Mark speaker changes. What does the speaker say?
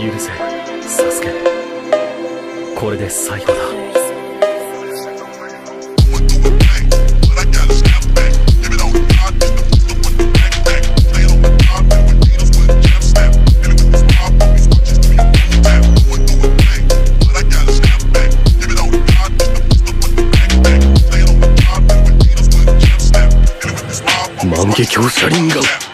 Speaker 1: 許せ。サスケ。これで最後だ。万華鏡車輪が